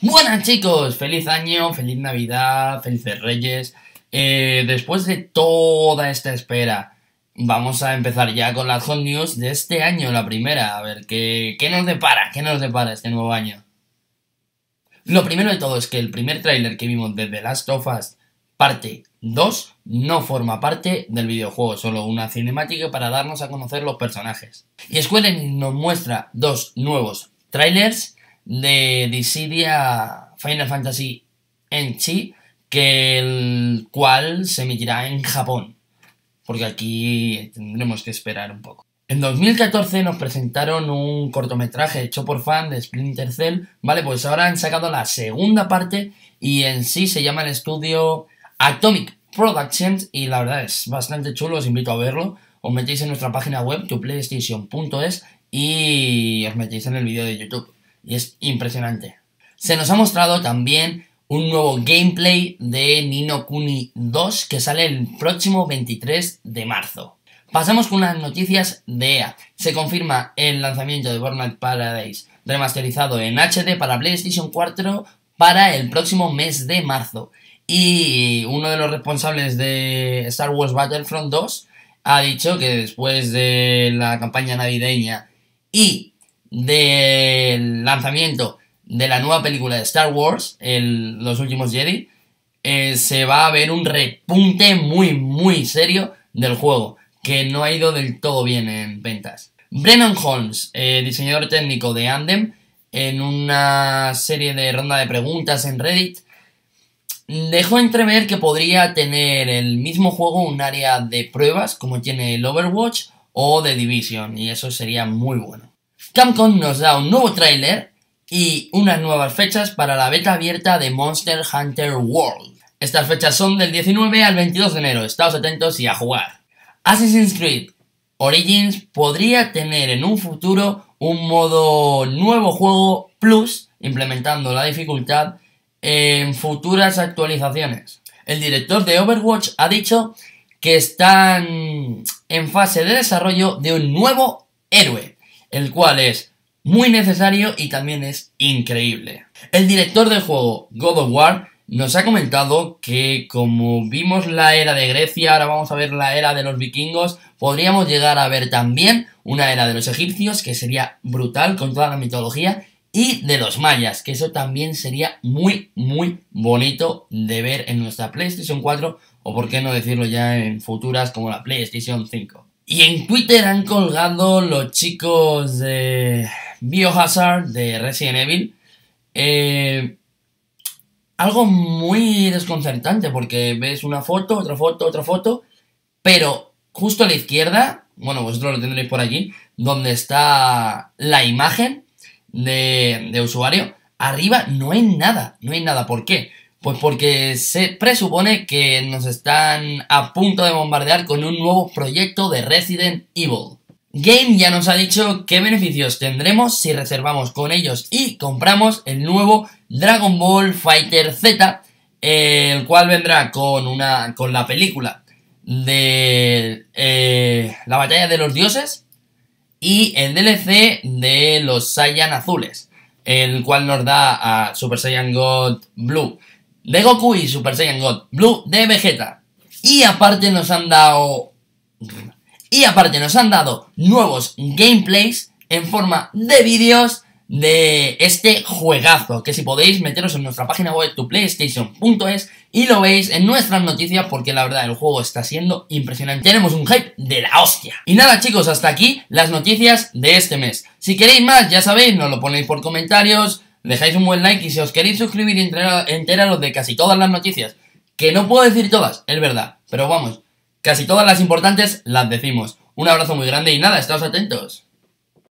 Buenas chicos, feliz año, feliz Navidad, felices Reyes. Eh, después de toda esta espera, vamos a empezar ya con las hot news de este año, la primera. A ver, ¿qué, qué nos depara? ¿Qué nos depara este nuevo año? Lo primero de todo es que el primer tráiler que vimos de The Last of Us parte 2 no forma parte del videojuego, solo una cinemática para darnos a conocer los personajes. Y Square Enix nos muestra dos nuevos trailers de Dissidia Final Fantasy Enchi, que el cual se emitirá en Japón, porque aquí tendremos que esperar un poco. En 2014 nos presentaron un cortometraje hecho por fan de Splinter Cell, vale, pues ahora han sacado la segunda parte y en sí se llama el estudio Atomic Productions y la verdad es bastante chulo, os invito a verlo. Os metéis en nuestra página web, tuplaystation.es y os metéis en el vídeo de YouTube y es impresionante. Se nos ha mostrado también un nuevo gameplay de Nino Kuni 2 que sale el próximo 23 de marzo. Pasamos con unas noticias de EA. Se confirma el lanzamiento de Burnout Paradise remasterizado en HD para PlayStation 4 para el próximo mes de marzo. Y uno de los responsables de Star Wars Battlefront 2 ha dicho que después de la campaña navideña y del lanzamiento de la nueva película de Star Wars, Los Últimos Jedi, eh, se va a ver un repunte muy, muy serio del juego, que no ha ido del todo bien en ventas. Brennan Holmes, eh, diseñador técnico de Andem, en una serie de ronda de preguntas en Reddit, dejó entrever que podría tener el mismo juego un área de pruebas como tiene el Overwatch o The Division, y eso sería muy bueno. Capcom nos da un nuevo tráiler y unas nuevas fechas para la beta abierta de Monster Hunter World. Estas fechas son del 19 al 22 de enero, estados atentos y a jugar. Assassin's Creed Origins podría tener en un futuro un modo nuevo juego plus, implementando la dificultad en futuras actualizaciones. El director de Overwatch ha dicho que están en fase de desarrollo de un nuevo héroe el cual es muy necesario y también es increíble. El director del juego God of War nos ha comentado que como vimos la era de Grecia, ahora vamos a ver la era de los vikingos, podríamos llegar a ver también una era de los egipcios, que sería brutal con toda la mitología, y de los mayas, que eso también sería muy, muy bonito de ver en nuestra PlayStation 4, o por qué no decirlo ya en futuras como la PlayStation 5. Y en Twitter han colgado los chicos de Biohazard de Resident Evil. Eh, algo muy desconcertante porque ves una foto, otra foto, otra foto, pero justo a la izquierda, bueno, vosotros lo tendréis por aquí, donde está la imagen de, de usuario, arriba no hay nada, no hay nada. ¿Por qué? Pues porque se presupone que nos están a punto de bombardear con un nuevo proyecto de Resident Evil. Game ya nos ha dicho qué beneficios tendremos si reservamos con ellos y compramos el nuevo Dragon Ball Fighter Z, el cual vendrá con una con la película de eh, la batalla de los dioses y el DLC de los Saiyan azules, el cual nos da a Super Saiyan God Blue de Goku y Super Saiyan God Blue de Vegeta. Y aparte nos han dado... Y aparte nos han dado nuevos gameplays en forma de vídeos de este juegazo, que si podéis meteros en nuestra página web tuplaystation.es y lo veis en nuestras noticias porque la verdad el juego está siendo impresionante. Tenemos un hype de la hostia. Y nada chicos, hasta aquí las noticias de este mes. Si queréis más, ya sabéis, nos lo ponéis por comentarios, dejáis un buen like y si os queréis suscribir y enteraros de casi todas las noticias, que no puedo decir todas, es verdad, pero vamos, casi todas las importantes las decimos. Un abrazo muy grande y nada, estáos atentos.